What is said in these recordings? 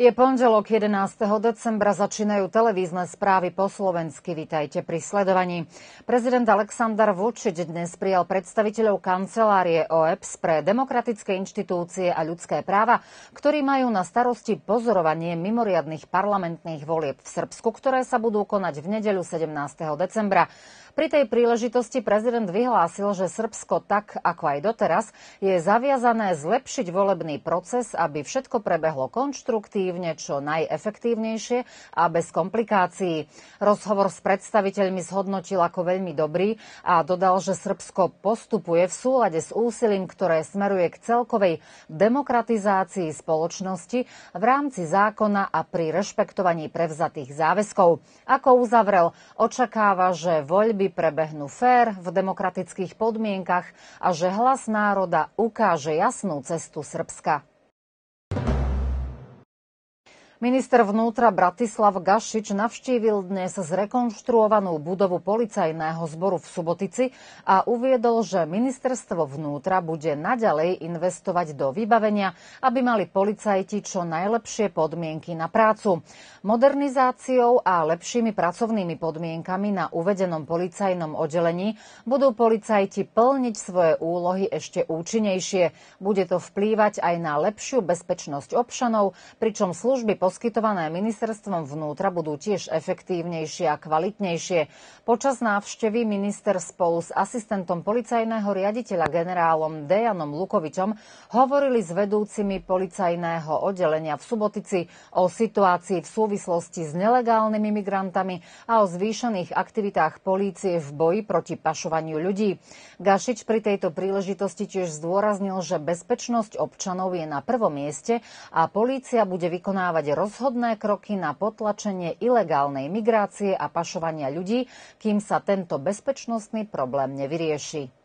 Je pondelok 11. decembra, začínajú televízne správy po slovensky. Vítajte pri sledovaní. Prezident Aleksandar Vučić dnes prijal predstaviteľov kancelárie OEPS pre demokratické inštitúcie a ľudské práva, ktorí majú na starosti pozorovanie mimoriadných parlamentných volieb v Srbsku, ktoré sa budú konať v nedeľu 17. decembra. Pri tej príležitosti prezident vyhlásil, že Srbsko tak, ako aj doteraz, je zaviazané zlepšiť volebný proces, aby všetko prebehlo konštruktívne, čo najefektívnejšie a bez komplikácií. Rozhovor s predstaviteľmi zhodnotil ako veľmi dobrý a dodal, že Srbsko postupuje v súlade s úsilím, ktoré smeruje k celkovej demokratizácii spoločnosti v rámci zákona a pri rešpektovaní prevzatých záväzkov. Ako uzavrel, očakáva, že voľby voľby prebehnú fér v demokratických podmienkach a že hlas národa ukáže jasnú cestu Srbska. Minister vnútra Bratislav Gašič navštívil dnes zrekonštruovanú budovu policajného zboru v Subotici a uviedol, že ministerstvo vnútra bude naďalej investovať do vybavenia, aby mali policajti čo najlepšie podmienky na prácu. Modernizáciou a lepšími pracovnými podmienkami na uvedenom policajnom oddelení budú policajti plniť svoje úlohy ešte účinnejšie. Bude to vplývať aj na lepšiu bezpečnosť občanov, pričom služby poskytované ministerstvom vnútra budú tiež efektívnejšie a kvalitnejšie. Počas návštevy minister spolu s asistentom policajného riaditeľa generálom Dejanom Lukovičom hovorili s vedúcimi policajného oddelenia v Subotici o situácii v súvislosti s nelegálnymi migrantami a o zvýšených aktivitách polície v boji proti pašovaniu ľudí. Gašič pri tejto príležitosti tiež zdôraznil, že bezpečnosť občanov je na prvom mieste a polícia bude vykonávať rozhodné kroky na potlačenie ilegálnej migrácie a pašovania ľudí, kým sa tento bezpečnostný problém nevyrieši.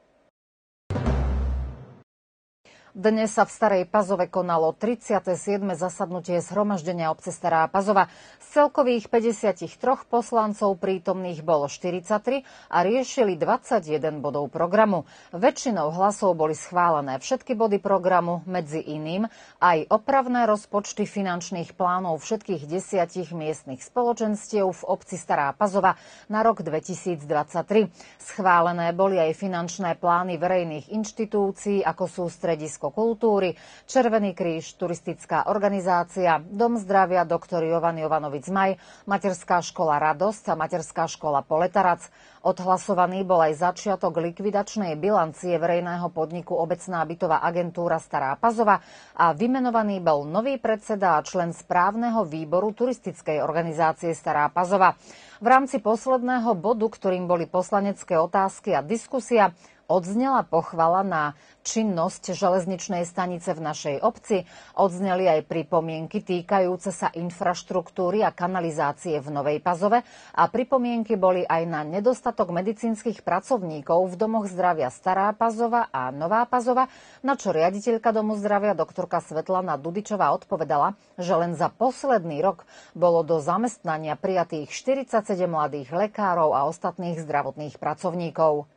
Dnes sa v Starej Pazove konalo 37. zasadnutie zhromaždenia obce Stará Pazova. Z celkových 53 poslancov prítomných bolo 43 a riešili 21 bodov programu. Väčšinou hlasov boli schválené všetky body programu, medzi iným aj opravné rozpočty finančných plánov všetkých desiatich miestnych spoločenstiev v obci Stará Pazova na rok 2023. Schválené boli aj finančné plány verejných inštitúcií, ako sú stredisko Ministerstvo kultúry, Červený kríž, turistická organizácia, Dom zdravia dr. Jovan Jovanovic Maj, Materská škola Radosť a Materská škola Poletarac. Odhlasovaný bol aj začiatok likvidačnej bilancie verejného podniku Obecná bytová agentúra Stará Pazova a vymenovaný bol nový predseda a člen správneho výboru turistickej organizácie Stará Pazova. V rámci posledného bodu, ktorým boli poslanecké otázky a diskusia, odznela pochvala na činnosť železničnej stanice v našej obci, odzneli aj pripomienky týkajúce sa infraštruktúry a kanalizácie v Novej Pazove a pripomienky boli aj na nedostatok medicínskych pracovníkov v domoch zdravia Stará Pazova a Nová Pazova, na čo riaditeľka domu zdravia doktorka Svetlana Dudičová odpovedala, že len za posledný rok bolo do zamestnania prijatých 47 mladých lekárov a ostatných zdravotných pracovníkov.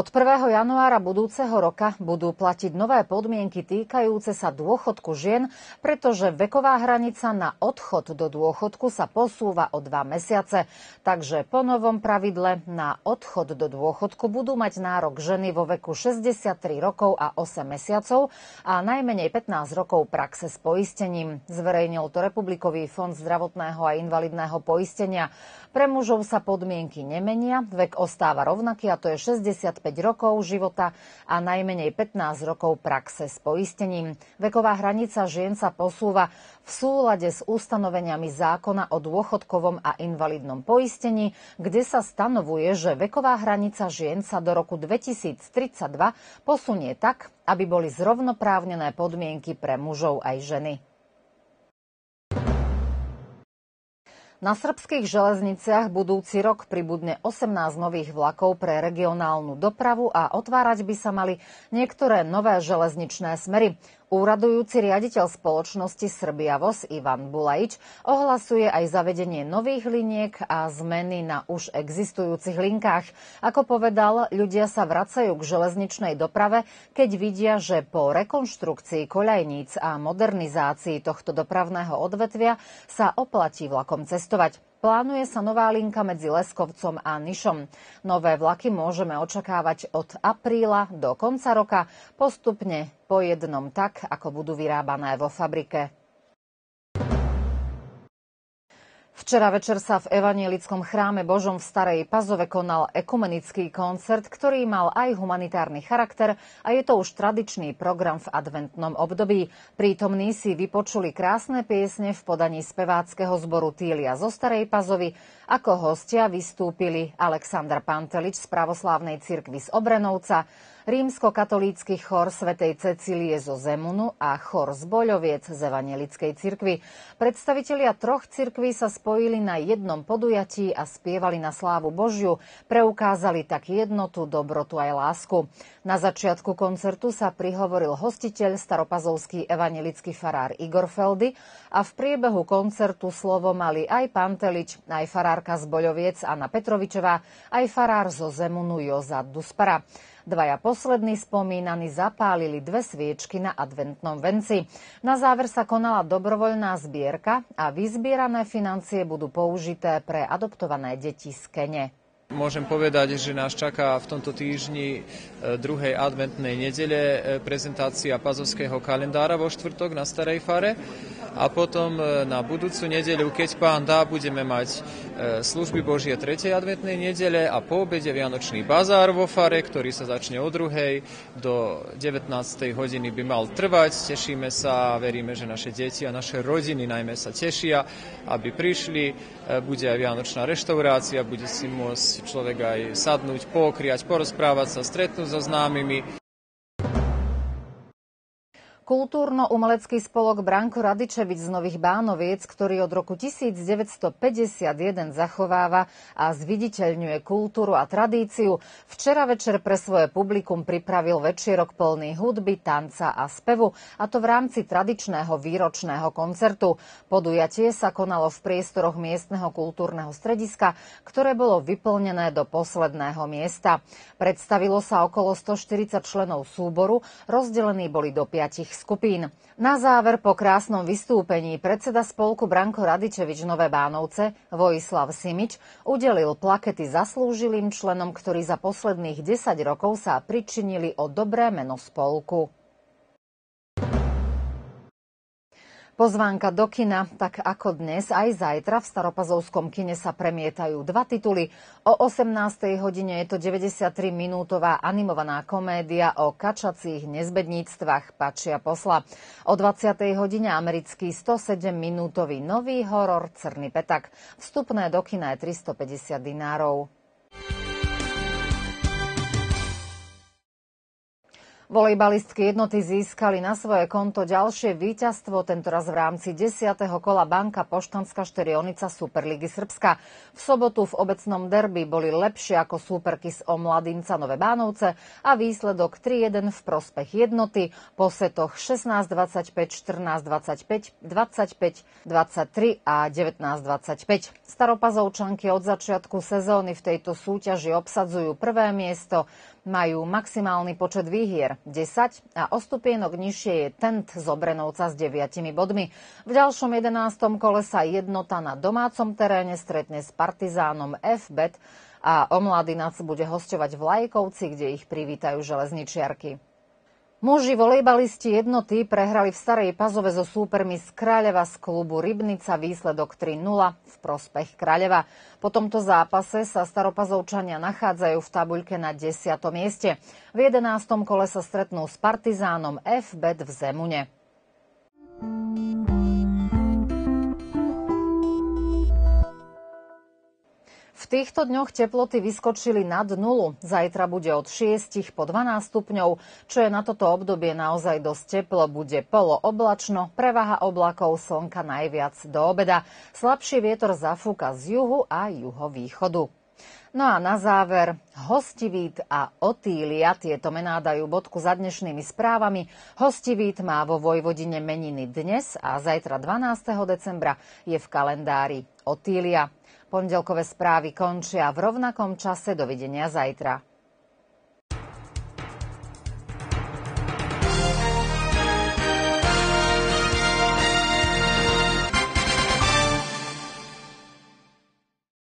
Od 1. januára budúceho roka budú platiť nové podmienky týkajúce sa dôchodku žien, pretože veková hranica na odchod do dôchodku sa posúva o dva mesiace. Takže po novom pravidle na odchod do dôchodku budú mať nárok ženy vo veku 63 rokov a 8 mesiacov a najmenej 15 rokov praxe s poistením. Zverejnil to Republikový fond zdravotného a invalidného poistenia. Pre mužov sa podmienky nemenia, vek ostáva rovnaký a to je 65 rokov života a najmenej 15 rokov praxe s poistením. Veková hranica žien sa posúva v súlade s ustanoveniami zákona o dôchodkovom a invalidnom poistení, kde sa stanovuje, že veková hranica žien sa do roku 2032 posunie tak, aby boli zrovnoprávnené podmienky pre mužov aj ženy. Na srbských železniciach budúci rok pribudne 18 nových vlakov pre regionálnu dopravu a otvárať by sa mali niektoré nové železničné smery. Úradujúci riaditeľ spoločnosti Srbia Voz Ivan Bulajič ohlasuje aj zavedenie nových liniek a zmeny na už existujúcich linkách. Ako povedal, ľudia sa vracajú k železničnej doprave, keď vidia, že po rekonštrukcii koľajníc a modernizácii tohto dopravného odvetvia sa oplatí vlakom cestovať. Plánuje sa nová linka medzi Leskovcom a Nišom. Nové vlaky môžeme očakávať od apríla do konca roka, postupne po jednom tak, ako budú vyrábané vo fabrike. Včera večer sa v Evanielickom chráme Božom v Starej Pazove konal ekumenický koncert, ktorý mal aj humanitárny charakter a je to už tradičný program v adventnom období. Prítomní si vypočuli krásne piesne v podaní speváckého zboru Týlia zo Starej Pazovy. Ako hostia vystúpili Aleksandr Pantelič z pravoslávnej cirkvi z Obrenovca, rímsko-katolícky chor svätej Cecílie zo Zemunu a chor z Boľoviec z Evangelickej cirkvi. Predstavitelia troch cirkví sa spojili na jednom podujatí a spievali na slávu Božiu, preukázali tak jednotu, dobrotu aj lásku. Na začiatku koncertu sa prihovoril hostiteľ staropazovský evangelický farár Igor Feldy a v priebehu koncertu slovo mali aj Pantelič, aj farárka z Boľoviec Anna Petrovičová, aj farár zo Zemunu Joza Duspara. Dvaja poslední spomínaní zapálili dve sviečky na adventnom venci. Na záver sa konala dobrovoľná zbierka a vyzbierané financie budú použité pre adoptované deti z Kene. Môžem povedať, že nás čaká v tomto týždni e, druhej adventnej nedele e, prezentácia pazovského kalendára vo štvrtok na Starej Fare a potom e, na budúcu nedeľu, keď pán dá, budeme mať služby Božie 3. adventnej nedele a po obede Vianočný bazár vo Fare, ktorý sa začne od druhej do 19. hodiny by mal trvať. Tešíme sa a veríme, že naše deti a naše rodiny najmä sa tešia, aby prišli. Bude aj Vianočná reštaurácia, bude si môcť človek aj sadnúť, pokriať, porozprávať sa, stretnúť so známymi. Kultúrno-umelecký spolok Branko Radičevič z Nových Bánoviec, ktorý od roku 1951 zachováva a zviditeľňuje kultúru a tradíciu, včera večer pre svoje publikum pripravil večierok plný hudby, tanca a spevu, a to v rámci tradičného výročného koncertu. Podujatie sa konalo v priestoroch miestneho kultúrneho strediska, ktoré bolo vyplnené do posledného miesta. Predstavilo sa okolo 140 členov súboru, rozdelení boli do piatich skupín. Na záver po krásnom vystúpení predseda spolku Branko Radičevič Nové Bánovce Vojislav Simič udelil plakety zaslúžilým členom, ktorí za posledných 10 rokov sa pričinili o dobré meno spolku. Pozvánka do kina, tak ako dnes, aj zajtra v Staropazovskom kine sa premietajú dva tituly. O 18. hodine je to 93-minútová animovaná komédia o kačacích nezbedníctvách Pačia posla. O 20. hodine americký 107-minútový nový horor Crný petak. Vstupné do kina je 350 dinárov. Volejbalistky jednoty získali na svoje konto ďalšie víťazstvo, tentoraz v rámci 10. kola Banka Poštanská Šterionica Superligy Srbska. V sobotu v obecnom derby boli lepšie ako súperky z Omladinca Nové Bánovce a výsledok 3-1 v prospech jednoty po setoch 16-25, 14-25, 25-23 a 19-25. Staropazovčanky od začiatku sezóny v tejto súťaži obsadzujú prvé miesto, majú maximálny počet výhier 10 a o stupienok nižšie je Tent z Obrenovca s 9 bodmi. V ďalšom 11. kole sa jednota na domácom teréne stretne s Partizánom FBet a Omladinac bude hostovať v Lajkovci, kde ich privítajú železničiarky. Muži volejbalisti jednoty prehrali v Starej Pazove so súpermi z Kráľeva z klubu Rybnica výsledok 3-0 v prospech Kráľeva. Po tomto zápase sa staropazovčania nachádzajú v tabuľke na 10. mieste. V 11. kole sa stretnú s Partizánom FBet v Zemune. V týchto dňoch teploty vyskočili nad nulu. Zajtra bude od 6 po 12 stupňov, čo je na toto obdobie naozaj dosť teplo. Bude polooblačno, prevaha oblakov slnka najviac do obeda. Slabší vietor zafúka z juhu a juhovýchodu. No a na záver, Hostivít a Otília, tieto mená dajú bodku za dnešnými správami. Hostivít má vo Vojvodine meniny dnes a zajtra 12. decembra je v kalendári Otília. Pondelkové správy končia v rovnakom čase. Dovidenia zajtra.